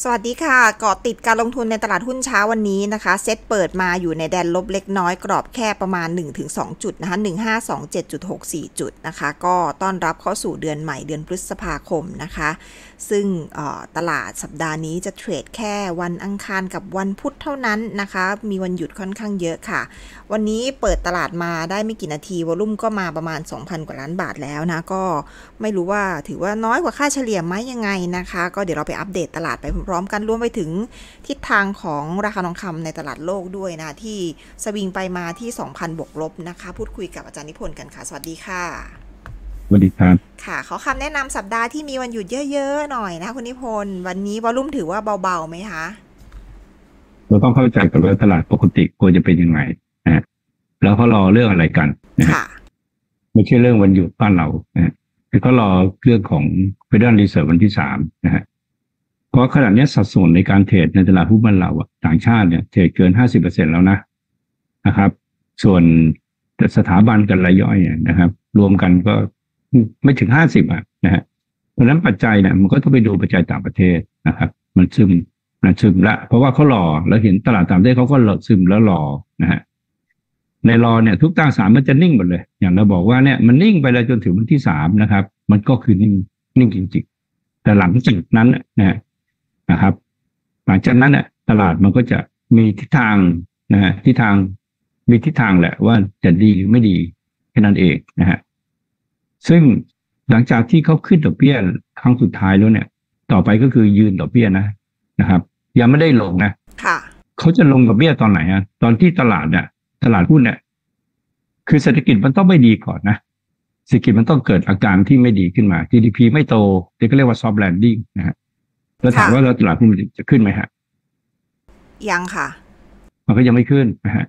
สวัสดีค่ะเกาะติดการลงทุนในตลาดหุ้นเช้าวันนี้นะคะเซ็ตเปิดมาอยู่ในแดนลบเล็กน้อยกรอบแค่ประมาณ 1-2 จุดนะคะ1527.64 จุดนะคะ ก็ต้อนรับเข้าสู่เดือนใหม่เดือนพฤษภาคมนะคะ ซึ่งตลาดสัปดาห์นี้จะเทรดแค่วันอังคารกับวันพุธเท่านั้นนะคะ มีวันหยุดค่อนข้างเยอะค่ะ วันนี้เปิดตลาดมาได้ไม่กี่นาทีวอลุ่มก็มาประมาณ 2,000 กว่าล้านบาทแล้วนะก็ไม่รู้ว่าถือว่าน้อยกว่าค่าเฉลี่ยไหมยังไงนะคะ ก็เดี๋ยวเราไปอัปเดตตลาดไปพร้อมกันรวมไปถึงทิศทางของราคาทองคำในตลาดโลกด้วยนะที่สวิงไปมาที่ 2,000 บวกลบนะคะ พูดคุยกับอาจารย์นิพนธ์กันค่ะ สวัสดีค่ะสวัสดีครับค่ะขอคำแนะนำสัปดาห์ที่มีวันหยุดเยอะๆหน่อยนะคุณนิพนธ์วันนี้วอลุ่มถือว่าเบาๆไหมคะเราต้องเข้าใจก่อนว่าตลาดปกติควรจะเป็นยังไงนะแล้วเขารอเรื่องอะไรกันนะไม่ใช่เรื่องวันหยุดบ้านเรานะคือเขารอเรื่องของ Federal Reserve วันที่สามนะฮะ เพราะขณะนี้สัดส่วนในการเทรดในตลาดหุ้นบ้านเราต่างชาติเนี่ยเทรดเกินห้าสิบเปอร์เซ็นแล้วนะนะครับ ส่วนสถาบันกันรายย่อยนะครับ รวมกันก็ไม่ถึงห้าสิบอะนะฮะเพราะนั้นปัจจัยเนี่ยมันก็ต้องไปดูปัจจัยต่างประเทศนะครับ มันซึมมันซึมละ เพราะว่าเขารอแล้วเห็นตลาดต่างประเทศเขาก็หลดซึมแล้วรอนะฮะในรอเนี่ยทุกตาสารมันจะนิ่งหมดเลย อย่างเราบอกว่าเนี่ยมันนิ่งไปแล้วจนถึงวันที่สามนะครับ มันก็คือนิ่งนิ่งจริงๆแต่หลังจากนั้นนะฮะ นะครับ หลังจากนั้นเนี่ยตลาดมันก็จะมีทิศทางนะฮะทิศทางมีทิศทางแหละว่าจะดีหรือไม่ดีแค่นั้นเองนะฮะซึ่งหลังจากที่เขาขึ้นดอกเบี้ยครั้งสุดท้ายแล้วเนี่ย ต่อไปก็คือยืนดอกเบี้ยนะนะครับ ยังไม่ได้ลงนะค่ะเขาจะลงดอกเบี้ยตอนไหนฮะตอนที่ตลาดเนี่ยตลาดหุ้นเนี่ย คือเศรษฐกิจมันต้องไม่ดีก่อนนะเศรษฐกิจมันต้องเกิดอาการที่ไม่ดีขึ้นมา GDP ไม่โตที่ก็เรียกว่า soft landing นะฮะ แล้วถามว่าเราตลาดหุ้นจะขึ้นไหมฮะ ยังค่ะ มันก็ยังไม่ขึ้นนะฮะ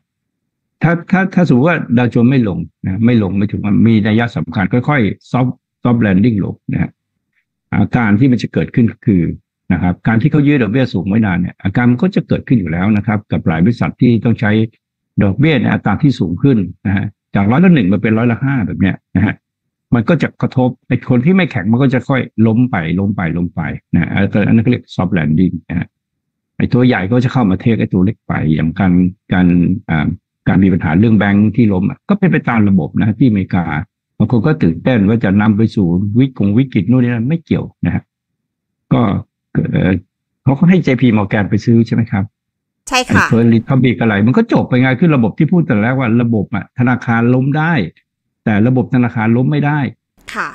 ถ้าถ้าถ้าสมมติว่าดาวโจนไม่ลงนะไม่ลงไม่ถึงมันมีนัยยะสำคัญค่อยๆซอฟซอฟแลนดิ้งลงนะฮะอาการที่มันจะเกิดขึ้นคือนะครับ การที่เขายืนดอกเบี้ยสูงไม่นานเนี่ยอาการมันก็จะเกิดขึ้นอยู่แล้วนะครับ กับหลายบริษัทที่ต้องใช้ดอกเบี้ยในอัตราที่สูงขึ้นนะฮะจากร้อยละหนึ่งมาเป็นร้อยละห้าแบบเนี้ยนะฮะ มันก็จะกระทบในคนที่ไม่แข็งมันก็จะค่อยล้มไปล้มไปล้มไปนะอันนั้นเรียก soft landing นะฮะไอ้ตัวใหญ่ก็จะเข้ามา take ไอ้ตัวเล็กไป อย่างการการอ่าการมีปัญหาเรื่องแบงค์ที่ล้มก็เป็นไปตามระบบนะที่อเมริกาบางคนก็ตื่นเต้นว่าจะนำไปสู่วิกฤตวิกฤตนู่นนี่นั่นไม่เกี่ยวนะฮะก็เขาก็ให้ JP Morgan ไปซื้อใช่ไหมครับ ใช่ค่ะเฟิร์ลิทับบิกอะไร มันก็จบไปไงคือระบบที่พูดแต่แรกว่าระบบอะธนาคารล้มได้ แต่ระบบธนาคารล้มไม่ได้ ค่ะ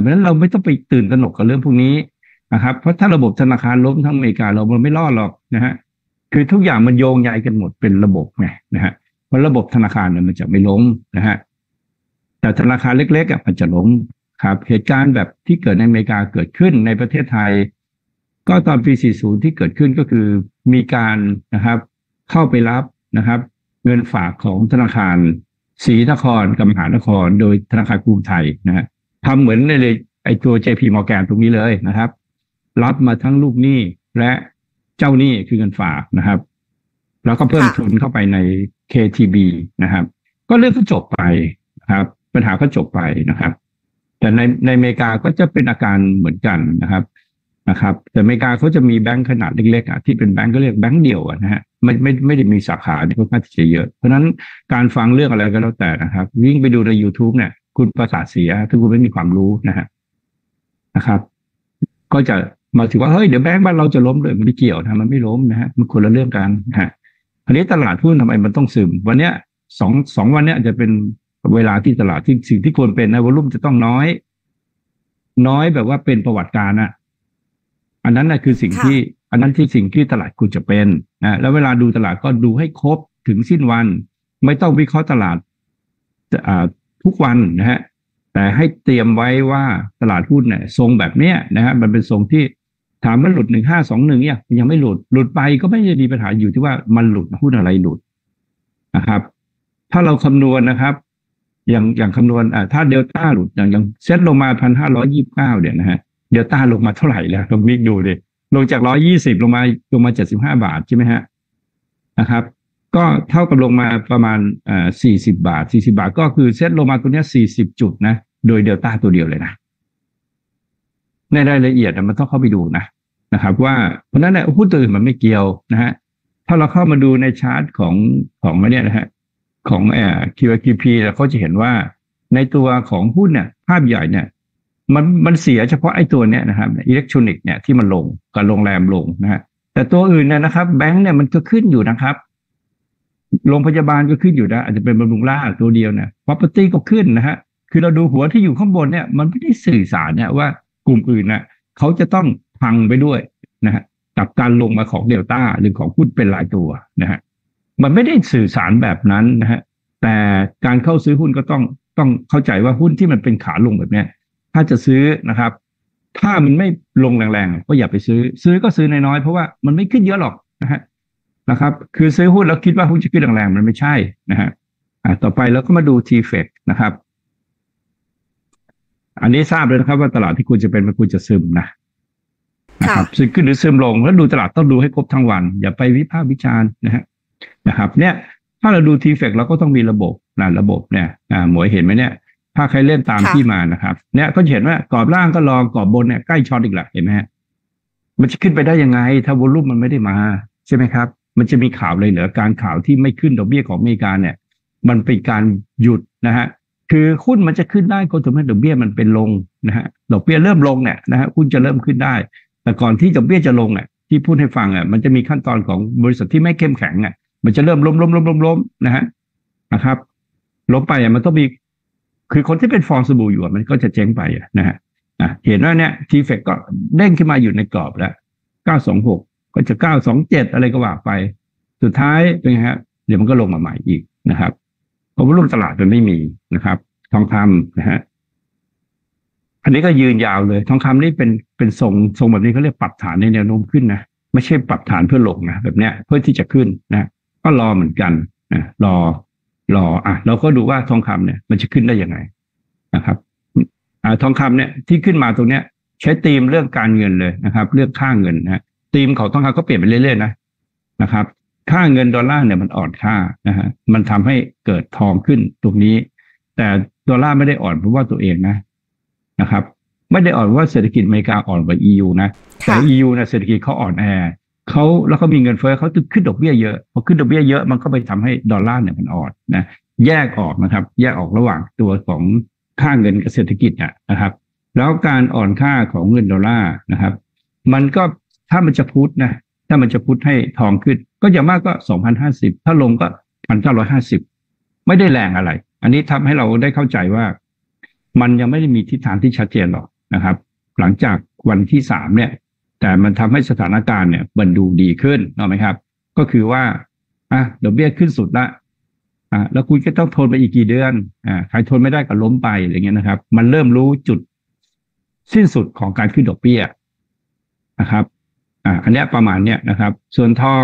เพราะฉะนั้นเราไม่ต้องไปตื่นตระหนกกับเรื่องพวกนี้นะครับ เพราะถ้าระบบธนาคารล้มทั้งอเมริกาเรามันไม่รอดหรอกนะฮะ คือทุกอย่างมันโยงใยกันหมดเป็นระบบไงนะฮะ เพราะระบบธนาคารเนี่ยมันจะไม่ล้มนะฮะ แต่ธนาคารเล็กๆอะมันจะล้มครับ เหตุการณ์แบบที่เกิดในอเมริกาเกิดขึ้นในประเทศไทย ก็ตอนปี 40 ที่เกิดขึ้นก็คือมีการนะครับ เข้าไปรับนะครับ เงินฝากของธนาคาร ศรีนครกำมหานคร โดยธนาคารกรุงไทยนะฮะทำเหมือนในไอตัว JP Morgan ตรงนี้เลยนะครับ รับมาทั้งลูกหนี้และเจ้าหนี้คือเงินฝากนะครับ แล้วก็เพิ่มทุนเข้าไปใน KTB นะครับ ก็เรื่องก็จบไปนะครับ ปัญหาก็จบไปนะครับ แต่ในในอเมริกาก็จะเป็นอาการเหมือนกันนะครับ นะครับ แต่อเมริกาเขาจะมีแบงค์ขนาดเล็กๆอะที่เป็นแบงค์ก็เรียกแบงค์เดียวนะฮะไม่ไม่ไม่ได้มีสาขาที่ค่อนข้างจะเยอะ เพราะนั้นการฟังเรื่องอะไรก็แล้วแต่นะครับวิ่งไปดูใน YouTube เนี่ย คุณประสาทเสียถ้าคุณไม่มีความรู้นะฮะนะครับ ก็จะมาถือว่าเฮ้ยเดี๋ยวแบงก์บ้านเราจะล้มเลยมันไม่เกี่ยวนะมันไม่ล้มนะฮะมันคนละเรื่องกันฮะอันนี้ตลาดหุ้นทำไมมันต้องซึม วันเนี้ยสองสองวันเนี้ยจะเป็นเวลาที่ตลาดที่สิ่งที่ควรเป็นนะวอลุ่มจะต้องน้อย น้อยแบบว่าเป็นประวัติการอะ อันนั้นนะคือสิ่งที่อันนั้นที่สิ่งที่ตลาดควรจะเป็นนะแล้วเวลาดูตลาดก็ดูให้ครบถึงสิ้นวัน ไม่ต้องวิเคราะห์ตลาดทุกวันนะฮะแต่ให้เตรียมไว้ว่าตลาดหุ้นเนี่ยทรงแบบเนี้ยนะฮะมันเป็นทรงที่ถามว่าหลุดหนึ่งห้าสองหนึ่งเนี่ยยังไม่หลุดหลุดไปก็ไม่ได้มีปัญหาอยู่ที่ว่ามันหลุดหุ้นอะไรหลุดนะครับ ถ้าเราคำนวณนะครับ อย่างอย่างคำนวณอ่าถ้าเดลต้าหลุดอย่างอย่างเซ็ตลงมาพันห้าร้อยี่บเก้าเนี่ยนะฮะ เดลต้าลงมาเท่าไหร่แล้วลองมิกดูดิลงจากร้อยี่สิบลงมาลงมาเจ็ดสิบห้าบาทใช่ไหมฮะนะครับ ก็เท่ากับลงมาประมาณอ่าสี่สิบาทสี่สิบาท ก็คือเซ็ตลงมาตัวนี้สี่สิบจุดนะ โดยเดลต้าตัวเดียวเลยนะ ในรายละเอียดมันต้องเข้าไปดูนะนะครับ ว่าเพราะนั้นเนี่ยหุ้นตัวอื่นมันไม่เกี่ยวนะฮะถ้าเราเข้ามาดูในชาร์ตของของเนี่ยนะฮะของเอ่อ QQP เราก็จะเห็นว่าในตัวของหุ้นเนี่ยภาพใหญ่เนี่ย มันมันเสียเฉพาะไอ้ตัวเนี้ยนะครับอิเล็กทรอนิกส์เนี่ยที่มันลงกับโรงแรมลงนะฮะแต่ตัวอื่นเนี่ยนะครับ แบงค์เนี่ยมันก็ขึ้นอยู่นะครับโรงพยาบาลก็ขึ้นอยู่นะ อาจจะเป็นบำรุงราษฎร์ตัวเดียวเนี่ย property ก็ขึ้นนะฮะคือเราดูหัวที่อยู่ข้างบนเนี่ย มันไม่ได้สื่อสารเนี่ยว่ากลุ่มอื่นนะเขาจะต้องพังไปด้วยนะฮะกับการลงมาของเดลต้าหรือของหุ้นเป็นหลายตัวนะฮะมันไม่ได้สื่อสารแบบนั้นนะฮะแต่การเข้าซื้อหุ้นก็ต้องต้องเข้าใจว่าหุ้นที่มันเป็นขาลงแบบเนี้ย ถ้าจะซื้อนะครับ ถ้ามันไม่ลงแรงๆก็อย่าไปซื้อ ซื้อก็ซื้อน้อยๆเพราะว่ามันไม่ขึ้นเยอะหรอกนะฮะนะครับ คือซื้อหุ้นแล้วคิดว่าหุ้นจะขึ้นแรงๆมันไม่ใช่นะฮะอ่าต่อไปแล้วก็มาดู t f e c นะครับ อันนี้ทราบเลยนะครับ ว่าตลาดที่คุณจะเป็นมันคุณจะซึมนะนะครับซึมขึ้นหรือซึมลงแล้วดูตลาดต้องดูให้ครบทั้งวัน อย่าไปวิพากษ์วิจารณ์นะฮะนะครับ เนี่ย ถ้าเราดู t f e c เราก็ต้องมีระบบนะระบบเนี่ยอ่าหมวยเห็นไหมเนี่ย ถ้าใครเล่นตามที่มานะครับ เนี่ยก็เห็นว่ากรอบล่างก็ลองกรอบบนเนี่ยใกล้ช็อตอีกแหละเห็นไหมฮะมันจะขึ้นไปได้ยังไง ถ้าวอลุ่มมันไม่ได้มา ใช่ไหมครับ มันจะมีข่าวเลยเหนือการข่าวที่ไม่ขึ้นดอกเบี้ยของอเมริกาเนี่ย มันเป็นการหยุดนะฮะคือหุ้นมันจะขึ้นได้ก็ต่อเมื่อดอกเบี้ยมันเป็นลงนะฮะดอกเบี้ยเริ่มลงเนี่ยนะฮะหุ้นจะเริ่มขึ้นได้ แต่ก่อนที่ดอกเบี้ยจะลงอะที่พูดให้ฟังอะมันจะมีขั้นตอนของบริษัทที่ไม่เข้มแข็งอะมันจะเริ่มล้มล้มล้มล้มล้มนะฮะนะครับล้มไปอะมันต้องมี คือคนที่เป็นฟองสบู่อยู่มันก็จะเจ๊งไปนะฮะเห็นว่าเนี่ยทีเฟกก็เด้งขึ้นมาอยู่ในกรอบแล้วเก้าสองหกก็จะเก้าสองเจ็ดอะไรก็ว่าไป สุดท้ายเป็นไงฮะเดี๋ยวมันก็ลงมาใหม่อีกนะครับเพราะว่ารุ่มตลาดมันไม่มีนะครับ ทองคำนะฮะอันนี้ก็ยืนยาวเลย ทองคำนี่เป็นเป็นทรงทรงแบบนี้เขาเรียกปรับฐานในแนวโน้มขึ้นนะไม่ใช่ปรับฐานเพื่อลงนะแบบเนี้ยเพื่อที่จะขึ้นนะ ก็รอเหมือนกันนะรอ รออะเราก็ดูว่าทองคำเนี่ย มันจะขึ้นได้ยังไงนะครับอ่าทองคำเนี่ยที่ขึ้นมาตรงเนี้ย ใช้ธีมเรื่องการเงินเลยนะครับ เรื่องค่าเงินนะธีมของทองคำก็เปลี่ยนไปเรื่อยๆนะนะครับ ค่าเงินดอลลาร์เนี่ยมันอ่อนค่านะฮะมันทำให้เกิดทองขึ้นตรงนี้ แต่ดอลลาร์ไม่ได้อ่อนเพราะว่าตัวเองนะนะครับ ไม่ได้อ่อนว่าเศรษฐกิจอเมริกาอ่อนกว่า EU นะแต่ EU นะเศรษฐกิจเขาอ่อนแอ เขาแล้วเขามีเงินเฟ้อเขาตึขึ้นดอกเบี้ยเยอะพอขึ้นดอกเบี้ยเยอะมันก็ไปทำให้ดอลลาร์เนี่ยมันอ่อนนะแยกออกนะครับ แยกออกระหว่างตัวของค่าเงินกับเศรษฐกิจนะครับ แล้วการอ่อนค่าของเงินดอลลาร์นะครับ มันก็ถ้ามันจะ push นะถ้ามันจะ push ให้ทองขึ้น ก็อย่างมากก็สองพันห้าสิบถ้าลงก็พันเก้าร้อยห้าสิบไม่ได้แรงอะไร อันนี้ทำให้เราได้เข้าใจว่า มันยังไม่ได้มีทิศทางที่ชัดเจนหรอกนะครับ หลังจากวันที่สามเนี่ย แต่มันทำให้สถานการณ์เนี่ยมันดูดีขึ้นถูกไหมครับ ก็คือว่าอะดอกเบี้ยขึ้นสุดละอะแล้วคุณก็ต้องทนไปอีกกี่เดือนอ่าใครทนไม่ได้ก็ล้มไปอะไรเงี้ยนะครับ มันเริ่มรู้จุดสิ้นสุดของการขึ้นดอกเบี้ยนะครับอ่าอันนี้ประมาณเนี้ยนะครับ ส่วนทอง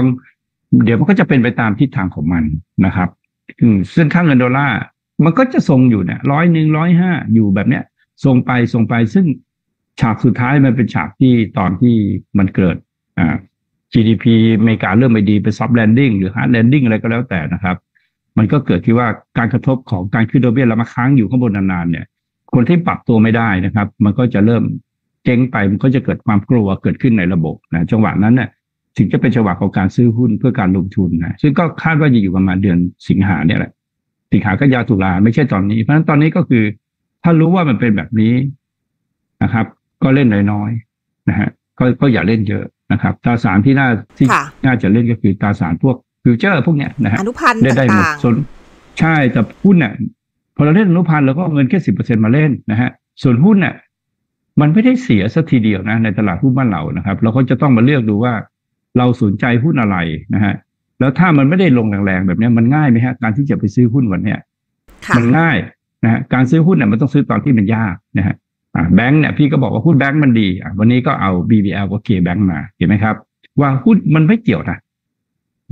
เดี๋ยวมันก็จะเป็นไปตามทิศทางของมันนะครับซึ่งค่าเงินดอลลาร์มันก็จะทรงอยู่เนี่ยร้อยหนึ่งร้อยห้าอยู่แบบเนี้ยทรงไปทรงไปซึ่ง ฉากสุดท้ายมันเป็นฉากที่ตอนที่มันเกิดอ่า GDP อเมริกาเริ่มไม่ดีเป็น soft landing หรือ hard landing อะไรก็แล้วแต่นะครับ มันก็เกิดที่ว่าการกระทบของการขึ้นดอกเบี้ยแล้วมาค้างอยู่ข้างบนนานๆเนี่ย คนที่ปรับตัวไม่ได้นะครับ มันก็จะเริ่มเจ๊งไปมันก็จะเกิดความกลัวเกิดขึ้นในระบบนะจังหวะนั้นเนี่ยถึงจะเป็นจังหวะของการซื้อหุ้นเพื่อการลงทุนนะซึ่งก็คาดว่าจะอยู่ประมาณเดือนสิงหาเนี่ยแหละ สิงหากันยาตุลาไม่ใช่ตอนนี้ เพราะฉะนั้นตอนนี้ก็คือ ถ้ารู้ว่ามันเป็นแบบนี้นะครับ ก็เล่นน้อยๆนะฮะก็ก็อย่าเล่นเยอะนะครับ ตราสารที่น่าที่น่าจะเล่นก็คือตราสารพวกฟิวเจอร์พวกเนี้ยนะฮะอนุพันธ์ได้ได้หมดต่างส่วนใช่แต่หุ้นเนี่ยพอเราเล่นอนุพันธ์เราก็เอาเงินแค่สิบเปอร์เซ็นมาเล่นนะฮะส่วนหุ้นเนี่ยมันไม่ได้เสียสักทีเดียวนะในตลาดหุ้นบ้านเรานะครับ เราก็จะต้องมาเลือกดูว่า เราสนใจหุ้นอะไรนะฮะแล้วถ้ามันไม่ได้ลงแรงๆแบบเนี้ยมันง่ายไหมฮะการที่จะไปซื้อหุ้นวันเนี้ยๆค่ะมันง่ายนะฮะการซื้อหุ้นเนี่ยมันต้องซื้อตอนที่มันยากนะฮะอ่า แบงค์เนี่ยพี่ก็บอกว่าหุ้นแบงค์มันดีอะวันนี้ก็เอา BBL กับ K Bank มาเห็นไหมครับ ว่าหุ้นมันไม่เกี่ยวนะ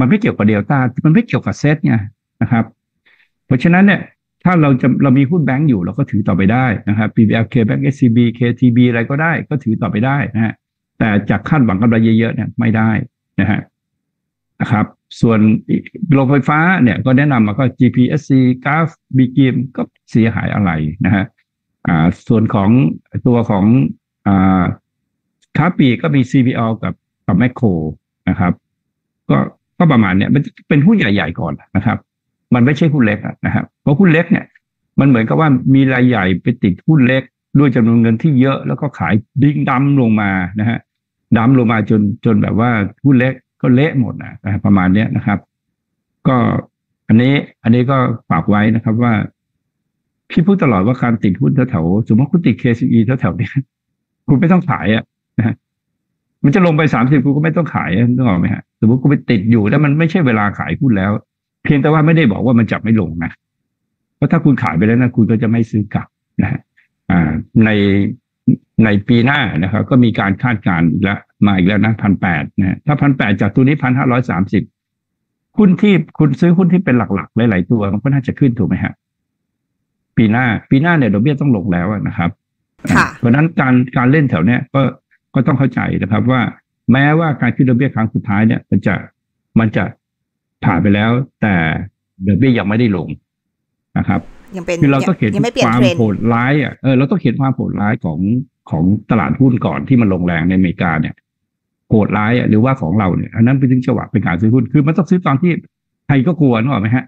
มันไม่เกี่ยวกับเดลต้ามันไม่เกี่ยวกับเซตไงนะครับ เพราะฉะนั้นเนี่ยถ้าเราจะเรามีหุ้นแบงค์อยู่เราก็ถือต่อไปได้นะครับ BBL K Bank SCB KTB อะไรก็ได้ก็ถือต่อไปได้นะฮะแต่จากคาดหวังกำไรเยอะๆเนี่ยไม่ได้นะฮะนะครับ ส่วนโรงไฟฟ้าเนี่ยก็แนะนำมาก็ GPSC g a f b g m ก็เสียหายอะไรนะฮะ อ่าส่วนของตัวของอ่าค้าปีกก็มี CPO กับกับแมคโครนะครับ ก็ก็ประมาณเนี้ยมันเป็นหุ้นใหญ่ๆก่อนนะครับ มันไม่ใช่หุ้นเล็กนะครับเพราะหุ้นเล็กเนี่ย มันเหมือนกับว่ามีรายใหญ่ไปติดหุ้นเล็ก ด้วยจำนวนเงินที่เยอะแล้วก็ขายดิ้งดั้มลงมานะฮะดั้มลงมาจนจนแบบว่าหุ้นเล็กก็เละหมดนะประมาณเนี้ยนะครับ ก็อันนี้อันนี้ก็ฝากไว้นะครับว่า พี่พูดตลอดว่าการติดหุ้นแถวๆสมมติคุณติด KCE แถวๆนี้คุณไม่ต้องขายอะนะมันจะลงไปสามสิบคุณก็ไม่ต้องขายนึกออกไหมฮะสมมติคุณไปติดอยู่แล้วมันไม่ใช่เวลาขายหุ้นแล้ว เพียงแต่ว่าไม่ได้บอกว่ามันจะไม่ลงนะเพราะถ้าคุณขายไปแล้วนะคุณก็จะไม่ซื้อกลับนะฮะในในปีหน้านะครับ ก็มีการคาดการณ์อีกแล้วมาอีกแล้วนะพันแปดนะฮะถ้าพันแปดจากตัวนี้พันห้าร้อยสามสิบหุ้นที่คุณซื้อหุ้นที่เป็นหลักๆ หลายๆตัว มันก็น่าจะขึ้นถูกไหมฮะ ปีหน้า ปีหน้าเนี่ยดอกเบี้ยต้องลงแล้วนะครับค่ะเพราะฉะนั้นการการเล่นแถวเนี้ยก็ก็ต้องเข้าใจนะครับว่าแม้ว่าการขึ้นดอกเบี้ยครั้งสุดท้ายเนี่ย มันจะมันจะผ่านไปแล้ว แต่ดอกเบี้ยยังไม่ได้ลงนะครับยังเป็นคือเราต้องเห็นยังไม่เปลี่ยคนวามเทรนด์โหดร้ายอะเออเราต้องเห็นความโหดร้ายของของตลาดหุ้นก่อนที่มันลงแรงในอเมริกาเนี่ยโหดร้ายอะหรือว่าของเราเนี่ยอันนั้นเป็นถึงจังหวะเป็นการซื้อหุ้นคือมันต้องซื้อตอนที่ใครก็กลัวนึกออกไหมฮะ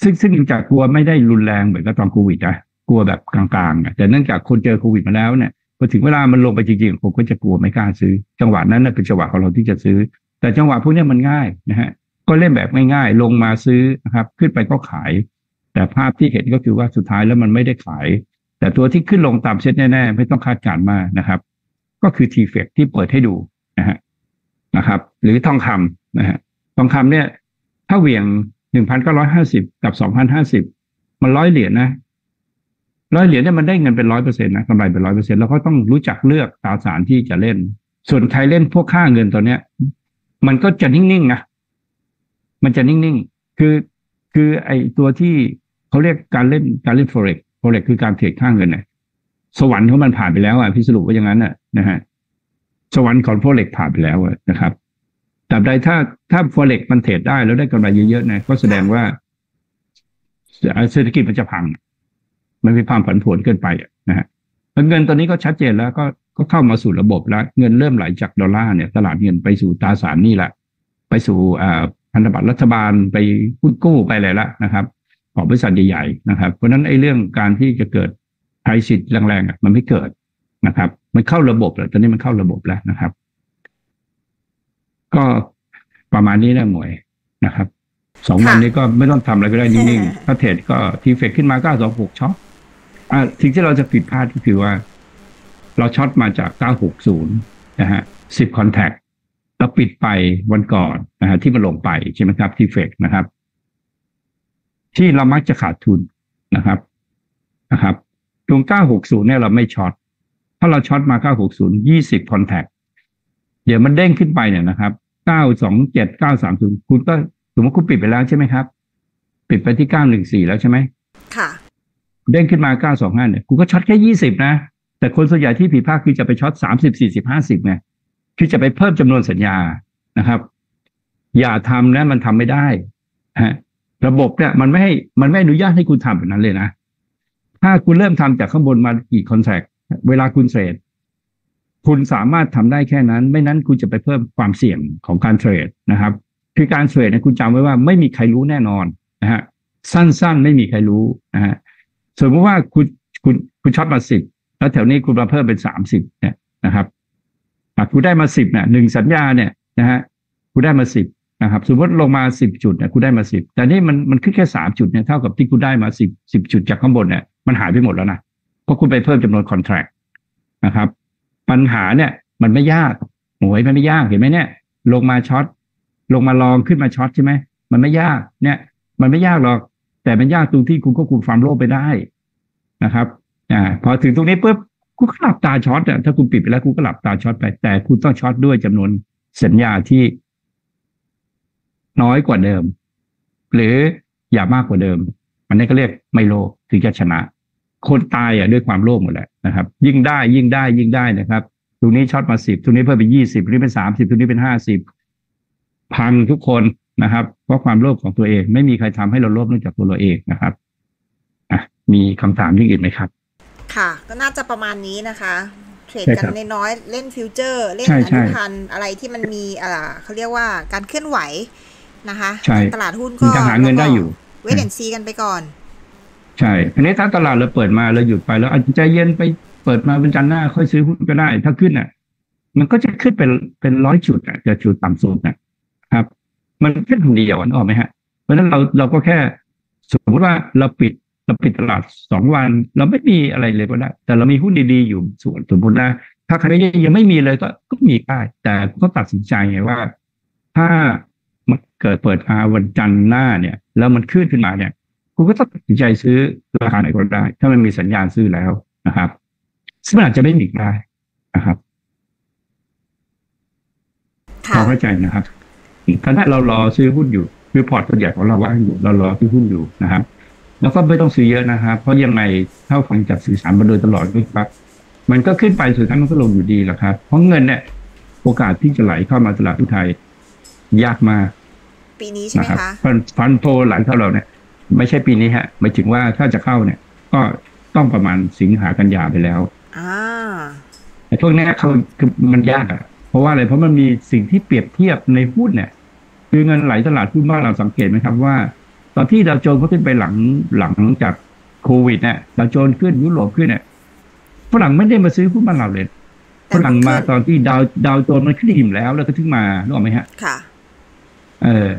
ซึ่งซึ่งจากกลัวไม่ได้รุนแรงเหมือนกับตอนโควิดนะกลัวแบบกลางๆอะแต่เนื่องจากคนเจอโควิดมาแล้วเนี่ยพอถึงเวลามันลงไปจริงๆผมก็จะกลัวไม่กล้าซื้อ จังหวะนั้นนะเป็นจังหวะของเราที่จะซื้อ แต่จังหวะพวกนี้มันง่ายนะฮะก็เล่นแบบง่ายๆลงมาซื้อนะครับ ขึ้นไปก็ขาย แต่ภาพที่เห็นก็คือว่าสุดท้ายแล้วมันไม่ได้ขาย แต่ตัวที่ขึ้นลงตามเซ็ตแน่ๆไม่ต้องคาดการณ์มากนะครับ ก็คือทีเฟกที่เปิดให้ดูนะฮะนะครับ หรือทองคำนะฮะทองคำเนี่ย ถ้าเหวี่ยง หนึ่งพันเก้าร้อยห้าสิบกับสองพันห้าสิบมันร้อยเหรียญนะร้อยเหรียญเนี่ยมันได้เงินเป็นร้อยเปอร์เซ็นต์นะกำไรเป็นร้อยเปอร์เซ็นต์แล้วก็ต้องรู้จักเลือกตราสารที่จะเล่น ส่วนใครเล่นพวกค่าเงินตัวเนี้ย มันก็จะนิ่งๆนะมันจะนิ่งๆ คือคือไอตัวที่เขาเรียกการเล่นการเล่น forex forex คือการเทรดค่าเงินเนี่ยสวรรค์ของมันผ่านไปแล้วอะพี่สรุปว่าอย่างนั้นน่ะนะฮะสวรรค์ของ forex ผ่านไปแล้วนะครับ แต่ใดถ้าถ้า forex มันเทรดได้แล้วได้กำไรเยอะๆนะก็แสดงว่าเศรษฐกิจมันจะพัง มันมีความผันผวนเกินไปนะฮะเงินตอนนี้ก็ชัดเจนแล้วก็ก็เข้ามาสู่ระบบแล้ว เงินเริ่มไหลจากดอลลาร์เนี่ย ตลาดเงินไปสู่ตราสารนี่แหละ ไปสู่อ่าพันธบัตรรัฐบาลไปหุ้นกู้ไปอะไรละนะครับ ของบริษัทใหญ่ๆนะครับ เพราะฉะนั้นไอ้เรื่องการที่จะเกิดไพรสิทธิ์แรงๆมันไม่เกิดนะครับ มันเข้าระบบแล้วตอนนี้มันเข้าระบบแล้วนะครับ ก็ประมาณนี้นะหมวยนะครับสองวันนี้ก็ไม่ต้องทำอะไรก็ได้นิ่งๆถ้าเทรดก็ทีเฟกขึ้นมาก็สองหกช็อตอ่าสิ่งที่เราจะผิดพลาดก็คือว่า เราช็อตมาจาก960นะฮะ10คอนแทคแล้วปิดไปวันก่อนนะฮะที่มันลงไปใช่ไหมครับที่ fake นะครับ ที่เรามักจะขาดทุนนะครับนะครับตรง960เนี่ยเราไม่ short ถ้าเรา short มา960 20 contract เดี๋ยวมันเด้งขึ้นไปเนี่ยนะครับ 927 930คุณก็สมมติคุณปิดไปแล้วใช่ไหมครับ ปิดไปที่914แล้วใช่ไหมค่ะ เด้งขึ้นมา925เนี่ยกูก็ short แค่20นะ แต่คนส่วนใหญ่ที่ผิดพลาดคือจะไป short 30 40 50ไงคือจะไปเพิ่มจำนวนสัญญานะครับ อย่าทำนะมันทำไม่ได้ฮะระบบเนี่ยมันไม่ให้มันไม่อนุญาตให้คุณทำแบบนั้นเลยนะ ถ้าคุณเริ่มทำจากข้างบนมากี่คอนแทคเวลาคุณเทรด คุณสามารถทำได้แค่นั้น ไม่นั้นคุณจะไปเพิ่มความเสี่ยงของการเทรดนะครับ คือการเทรดเนี่ยคุณจำไว้ว่าไม่มีใครรู้แน่นอนนะฮะสั้นๆ ไม่มีใครรู้นะฮะสมมติว่าคุณคุณคุณช็อตมาสิบแล้วแถวนี้คุณมาเพิ่มเป็นสามสิบเนี่ยนะครับคุณได้มาสิบเนี่ยหนึ่งสัญญาเนี่ยนะฮะคุณได้มาสิบนะครับ สมมติลงมาสิบจุดเนี่ยคุณได้มาสิบแต่นี่มันมันขึ้นแค่สามจุดเนี่ยเท่ากับที่คุณได้มาสิบสิบจุดจากข้างบนเนี่ยมันหายไปหมดแล้วนะเพราะคุณไปเพิ่มจำนวนคอนแทรคนะครับ ปัญหาเนี่ย มันไม่ยากหวยมันไม่ยากเห็นไหมเนี่ย ลงมาช็อตลงมาลองขึ้นมาช็อตใช่ไหมมันไม่ยากเนี่ย มันไม่ยากหรอก แต่มันยากตรงที่คุณก็คุมความโลภไปได้นะครับ อ่า พอถึงตรงนี้ปุ๊บคุณก็หลับตา short อะถ้าคุณปิดไปแล้วคุณก็หลับตา short ไป แต่คุณต้อง short ด้วยจำนวนสัญญาที่น้อยกว่าเดิม หรืออย่ามากกว่าเดิม อันนี้ก็เรียกไม่โลภถึงจะชนะ คนตายอะด้วยความโลภหมดแหละ นะครับ ยิ่งได้ยิ่งได้ยิ่งได้นะครับตรงนี้ short มาสิบตรงนี้เพิ่มเป็นยี่สิบตรงนี้เป็นสามสิบตรงนี้เป็นห้าสิบพังทุกคนนะครับเพราะความโลภของตัวเอง ไม่มีใครทำให้เราโลภนอกจากตัวเราเองนะครับอะมีคำถามยิ่งอื่นไหมครับ ค่ะ ก็น่าจะประมาณนี้นะคะ trade กันใช่ครับน้อยๆเล่น future เล่นใช่ใช่อนุพันธ์อะไรที่มันมีอ่าเขาเรียกว่าการเคลื่อนไหวนะคะใช่ตลาดหุ้นมันก็จะหาเงินได้อยู่ wait and see กันไปก่อน ใช่ทีนี้ถ้าตลาดเราเปิดมาเราหยุดไปแล้วอาจจะใจเย็นไปเปิดมาเป็นจันทร์หน้า ค่อยซื้อหุ้นก็ได้ ถ้าขึ้นอะ มันก็จะขึ้นเป็นเป็นร้อยจุดอะจะจุดต่ำสุดนะครับ มันขึ้นคนเดียวอะนึกออกไหมฮะ เพราะฉะนั้นเราเราก็แค่สมมติว่าเราปิดเราปิดตลาดสองวัน เราไม่มีอะไรเลยก็ได้ แต่เรามีหุ้นดีๆอยู่ส่วนสมมตินะถ้าใครยังไม่มีเลยก็ก็มีได้แต่ก็ตัดสินใจไงว่า ถ้ามันเกิดเปิดมาวันจันทร์หน้าเนี่ย แล้วมันขึ้นขึ้นมาเนี่ย คุณก็ต้องตัดสินใจซื้อราคาไหนก็ได้ ถ้ามันมีสัญญาณซื้อแล้วนะครับ ซึ่งมันอาจจะไม่มีก็ได้นะครับค่ะเราเข้าใจนะครับถ้าเรารอซื้อหุ้นอยู่คือพอร์ตตัวใหญ่ของเราว่างอยู่เรารอซื้อหุ้นอยู่นะครับ แล้วก็ไม่ต้องซื้อเยอะนะครับ เพราะยังไงเท่าฟังจากสื่อสารมาโดยตลอดด้วยครับ มันก็ขึ้นไปสุดท้ายมันก็ลงอยู่ดีแหละครับ เพราะเงินเนี่ย โอกาสที่จะไหลเข้ามาตลาดหุ้นไทย ยากมาก ปีนี้ใช่ไหมนะครับคะฟันฟันโพไหลเข้าเราเนี่ย ไม่ใช่ปีนี้ฮะหมายถึงว่าถ้าจะเข้าเนี่ย ก็ต้องประมาณสิงหากันยาไปแล้วอ่าแต่พวกเนี้ยเขาคือมันยากอะเพราะว่าอะไรเพราะมันมีสิ่งที่เปรียบเทียบในหุ้นเนี่ย คือเงินไหลตลาดหุ้นบ้านเราสังเกตไหมครับว่า ตอนที่ดาวโจนส์เขาขึ้นไปหลังหลังจากโควิดเนี่ยดาวโจนส์ขึ้นยุโรปขึ้นเนี่ยฝรั่งไม่ได้มาซื้อหุ้นบ้านเราเลยแต่ฝรั่งมาขึ้นตอนที่ดาวดาวโจนส์มันขึ้นอิ่มแล้วแล้วก็ถึงมานึกออกไหมฮะ ค่ะ เออ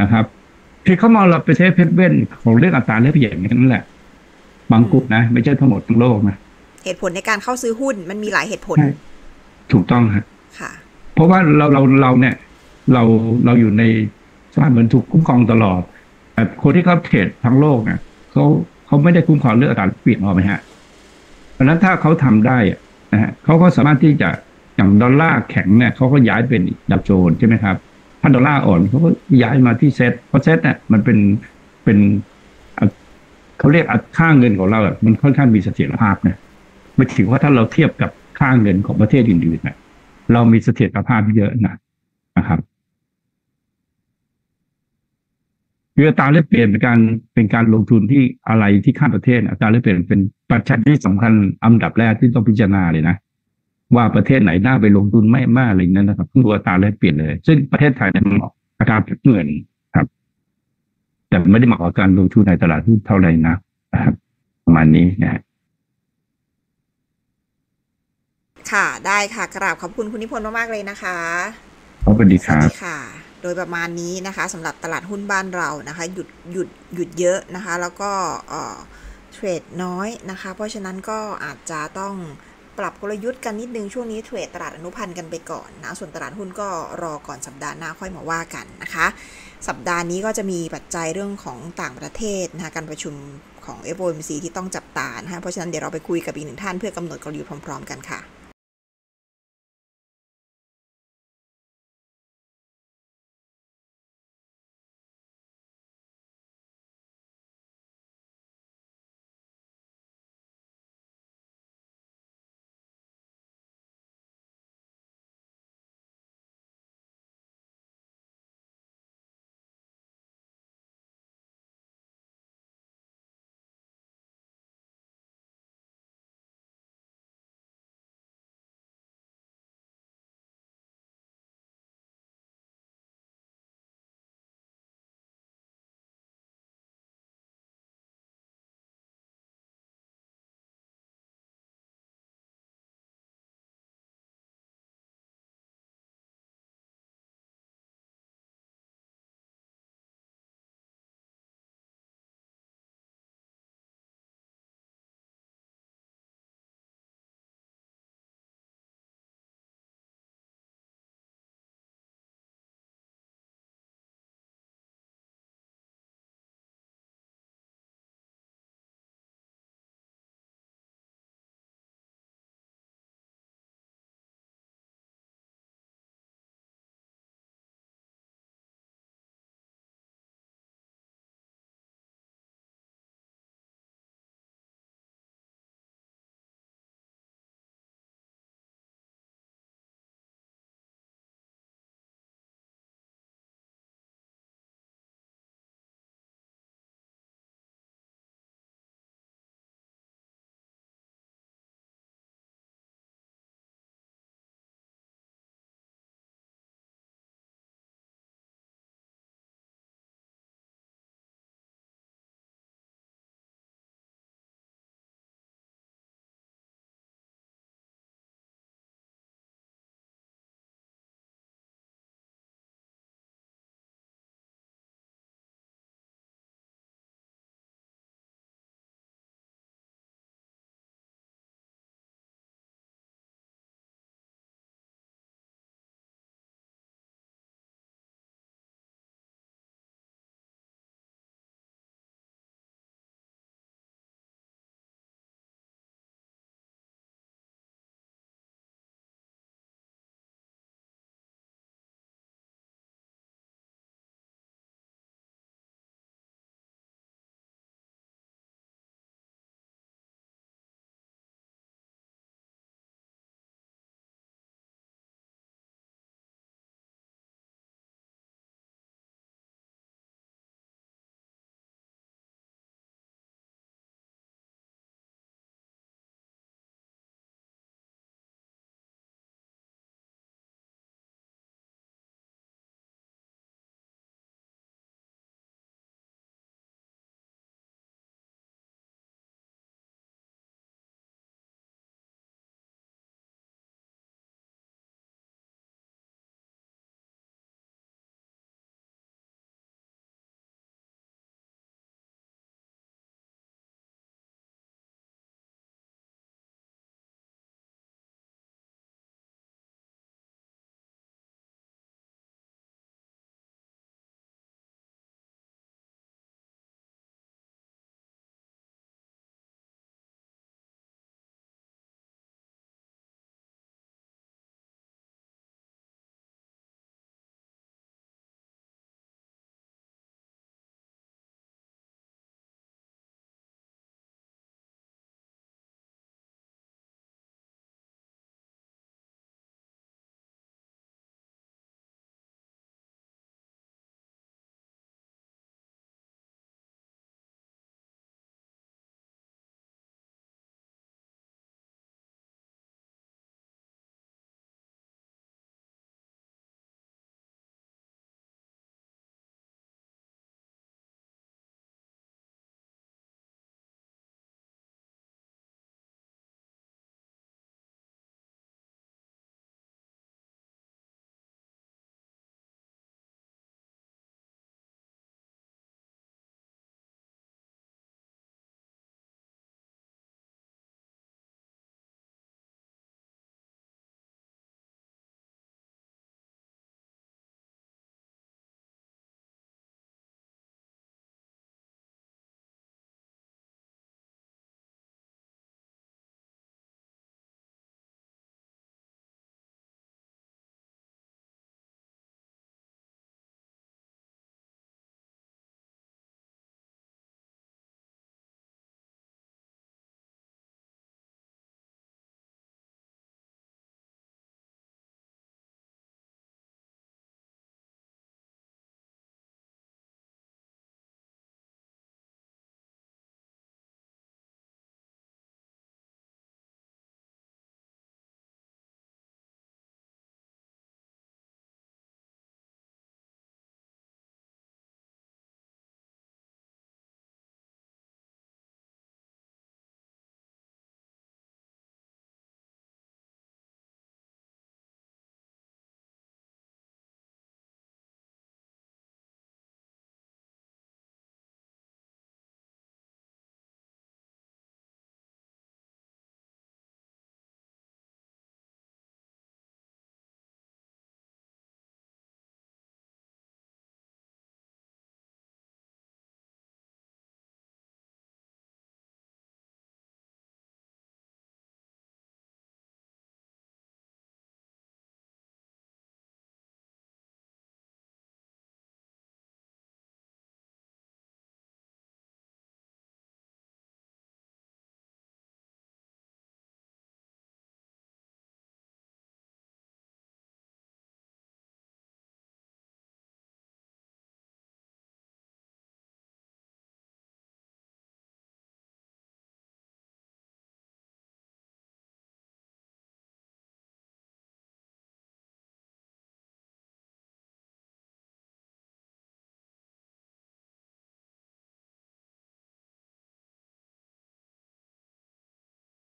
นะครับ คือเขามองเราไปเทสเพชรเว้นของเรื่องอัตราแลกเปลี่ยนนั่นแหละ บางกลุ่มนะ ไม่ใช่ทั้งหมดทั้งโลกนะเหตุผลในการเข้าซื้อหุ้นมันมีหลายเหตุผลใช่ถูกต้องฮะค่ะเพราะว่าเราเราเราเนี่ย เราเราอยู่ในสภาพเหมือนถูกคุ้มครองตลอดแต่คนที่เขาเทรดทั้งโลกเนี่ยเขาเขาไม่ได้คุ้มครองเรื่องอัตราแลกเปลี่ยนออกไหมฮะเพราะฉะนั้นถ้าเขาทำได้อะนะฮะเขาก็สามารถที่จะอย่างดอลลาร์แข็งเนี่ยเขาก็ย้ายเป็นดับโจนใช่ไหมครับ ถ้าดอลลาร์อ่อนเขาก็ย้ายมาที่เซตเพราะเซตเนี่ยมันเป็นเป็นเขาเรียกอัตค่าเงินของเราอะมันค่อนข้างมีเสถียรภาพนะไม่ถึงว่าถ้าเราเทียบกับค่าเงินของประเทศอื่นๆนะเรามีเสถียรภาพเยอะนะนะครับคืออัตราแลกเปลี่ยนเป็นการเป็นการลงทุนที่อะไรที่ข้ามประเทศอัตราแลกเปลี่ยนเป็นปัจจัยที่สำคัญอันดับแรกที่ต้องพิจารณาเลยนะ ว่าประเทศไหนน่าไปลงทุนไม่มากอะไรอย่างนั้นนะครับต้องดูอัตราแลกเปลี่ยนเลย ซึ่งประเทศไทยเนี่ยมันเหมาะกับการเงินครับ แต่ไม่ได้เหมาะกับการลงทุนในตลาดหุ้นเท่าไหร่นะนะครับประมาณนี้นะฮะค่ะ ได้ค่ะ กราบขอบคุณคุณนิพนธ์มากๆเลยนะคะขอบคุณดีสควัสรับดีค่ะ โดยประมาณนี้นะคะสำหรับตลาดหุ้นบ้านเรานะคะ หยุดหยุดหยุดเยอะนะคะ แล้วก็เอ่อเทรดน้อยนะคะ เพราะฉะนั้นก็อาจจะต้อง ปรับกลยุทธ์กันนิดนึง ช่วงนี้เทรดตลาดอนุพันธ์กันไปก่อนนะส่วนตลาดหุ้นก็รอก่อนสัปดาห์หน้าค่อยมาว่ากันนะคะ สัปดาห์นี้ก็จะมีปัจจัยเรื่องของต่างประเทศนะคะการประชุมของ FOMC ที่ต้องจับตานะคะเพราะฉะนั้นเดี๋ยวเราไปคุยกับอีกหนึ่งท่านเพื่อกำหนดกลยุทธ์พร้อม ๆ กันค่ะ